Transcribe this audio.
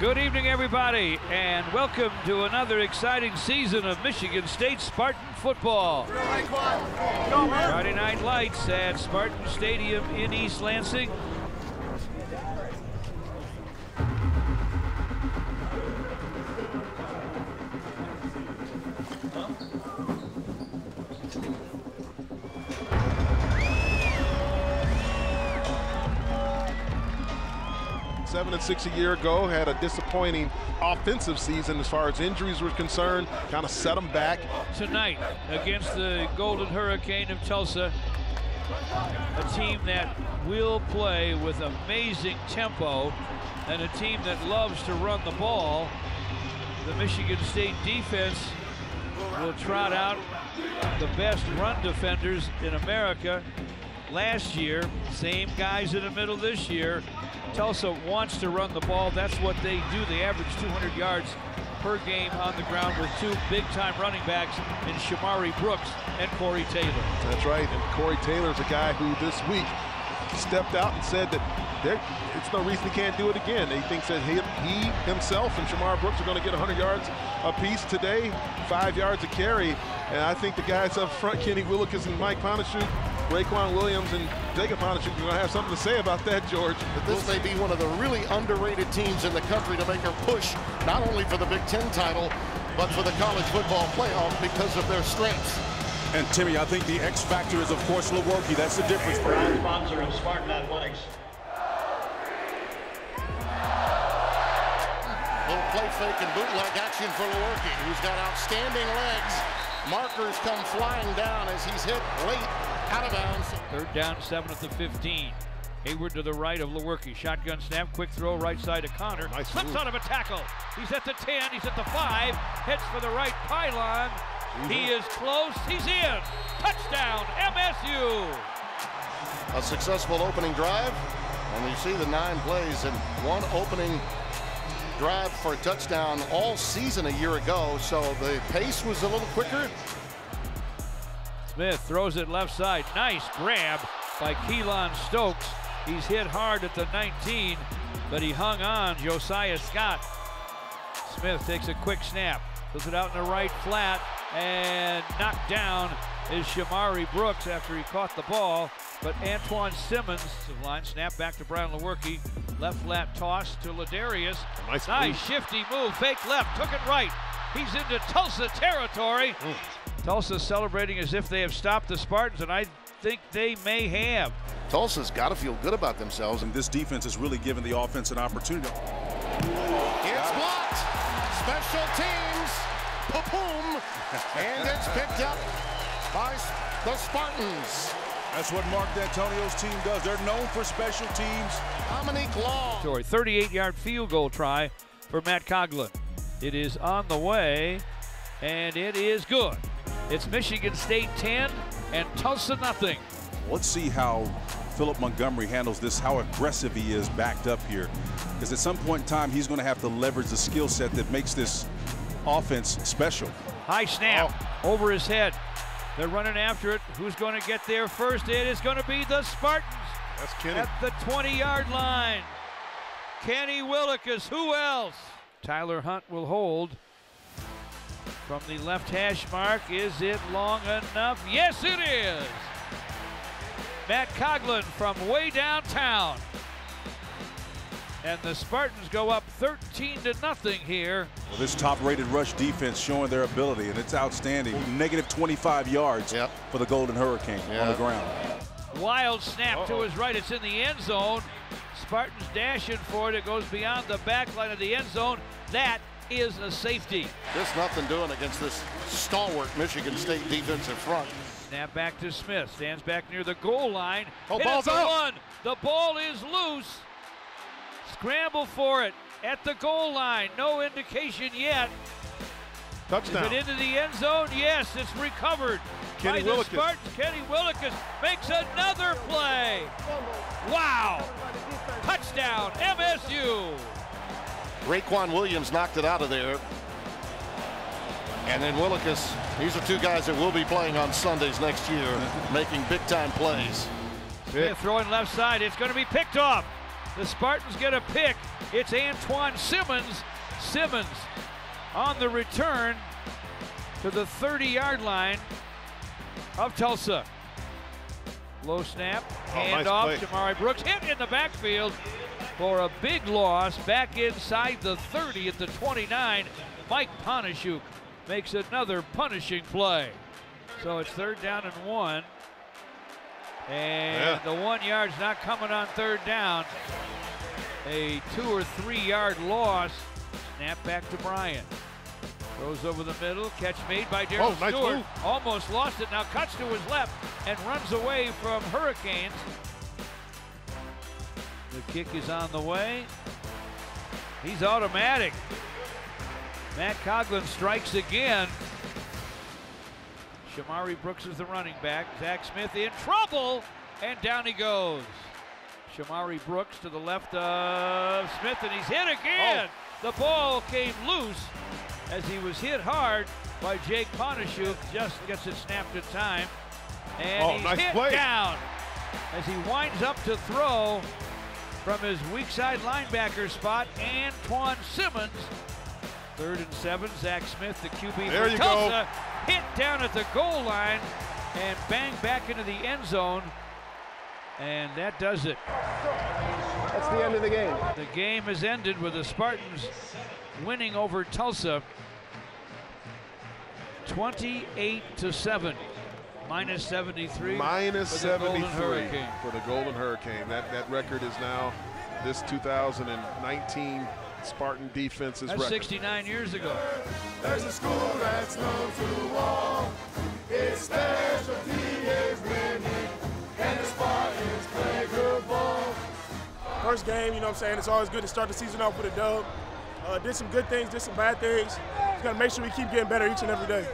Good evening, everybody, and welcome to another exciting season of Michigan State Spartan football. Friday night lights at Spartan Stadium in East Lansing. Seven and six a year ago, had a disappointing offensive season as far as injuries were concerned, kind of set them back. Tonight against the Golden Hurricane of Tulsa, a team that will play with amazing tempo and a team that loves to run the ball. The Michigan State defense will trot out the best run defenders in America last year. Same guys in the middle this year. Tulsa wants to run the ball. That's what they do. They average 200 yards per game on the ground with two big-time running backs in Shamari Brooks and Corey Taylor. That's right. And Corey Taylor's a guy who this week stepped out and said that it's no reason he can't do it again. He thinks that he, he himself and Shamar Brooks are going to get 100 yards apiece today, five yards a carry. And I think the guys up front, Kenny Willekes and Mike Panasiuk, Raequan Williams and Jacob Panasiuk are going to have something to say about that, George. But this may be one of the really underrated teams in the country to make a push, not only for the Big Ten title, but for the college football playoff because of their strengths. And Timmy, I think the X factor is, of course, Lewerke. That's the difference. Proud sponsor of Spartan Athletics. Little play fake and bootleg action for Lewerke, who's got outstanding legs. Markers come flying down as he's hit late out of bounds. Third down, seven at the 15. Heyward to the right of Lewerke. Shotgun snap, quick throw right side to Connor. Nice Slips move. out of a tackle. He's at the 10, he's at the 5, heads for the right pylon. He is close, he's in. Touchdown, MSU. A successful opening drive, and you see the nine plays and one opening drive for a touchdown all season a year ago, so the pace was a little quicker. Smith throws it left side. Nice grab by Keylon Stokes. He's hit hard at the 19, but he hung on. Josiah Scott. Smith takes a quick snap, puts it out in the right flat, and knocked down is Shamari Brooks after he caught the ball. But Antjuan Simmons, line snap back to Brian Lewerke. Left flat toss to Ladarius. Nice nice move. shifty move. Fake left, took it right. He's into Tulsa territory. Oh. Tulsa celebrating as if they have stopped the Spartans, and I think they may have. Tulsa's got to feel good about themselves. And this defense is really giving the offense an opportunity. It's blocked. Special teams. Boom. and it's picked up by the Spartans. That's what Mark Dantonio's team does. They're known for special teams. Dominique Long. Story 38-yard field goal try for Matt Coghlin. It is on the way, and it is good. It's Michigan State 10 and Tulsa nothing. Let's see how Philip Montgomery handles this, how aggressive he is backed up here. Because at some point in time, he's going to have to leverage the skill set that makes this offense special. High snap oh. over his head. They're running after it. Who's going to get there first? It is going to be the Spartans That's Kenny. at the 20-yard line. Kenny Willekes, who else? Tyler Hunt will hold. From the left hash mark, is it long enough? Yes, it is. Matt Coghlin from way downtown. And the Spartans go up 13 to nothing here. Well, this top-rated rush defense showing their ability, and it's outstanding. Negative 25 yards Yep. for the Golden Hurricane on the ground. Wild snap to his right. It's in the end zone. Spartans dashing for it. It goes beyond the back line of the end zone. That is a safety. There's nothing doing against this stalwart Michigan State defensive front. Snap back to Smith. Stands back near the goal line. Oh, Hit ball's the out. one. The ball is loose. Scramble for it at the goal line. No indication yet. Touchdown. Is it into the end zone? Yes, it's recovered Kenny by the Willekes. Spartans. Kenny Willekes makes another play. Wow. Touchdown, MSU. Raequan Williams knocked it out of there. And then Willekes, these are two guys that will be playing on Sundays next year, making big time plays. Smith throwing left side. It's going to be picked off. The Spartans get a pick. It's Antjuan Simmons. Simmons on the return to the 30 yard line of Tulsa. Low snap, hand nice off. play. Shamari Brooks hit in the backfield for a big loss back inside the 30 at the 29. Mike Panasiuk makes another punishing play. So it's third down and one. And Yeah. the one yard's not coming on third down. A two or three yard loss. Snap back to Bryant. Throws over the middle. Catch made by Darrell Oh, nice Stewart. move. Almost lost it. Now cuts to his left and runs away from Hurricanes. The kick is on the way. He's automatic. Matt Coghlin strikes again. Shamari Brooks is the running back. Zach Smith in trouble, and down he goes. Shamari Brooks to the left of Smith, and he's hit again. Oh. The ball came loose as he was hit hard by Jake Panasiuk. Just gets it snapped in time. And Oh, he's nice hit play. down as he winds up to throw from his weak side linebacker spot, Antjuan Simmons. Third and seven, Zach Smith, the QB There for you go. Tulsa, hit down at the goal line and bang back into the end zone. And that does it. That's the end of the game. The game has ended with the Spartans winning over Tulsa 28 to 7. Minus 73. Minus for the Golden 73 Hurricane. for the Golden Hurricane. That that record is now this 2019 Spartan defense's That's record. 69 years ago. There's a school that's known to all. Its specialty is winning, and the Spartans play good ball. First game, you know what I'm saying? It's always good to start the season off with a dub. Uh, did some good things, did some bad things. Just gotta make sure we keep getting better each and every day.